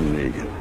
Negan.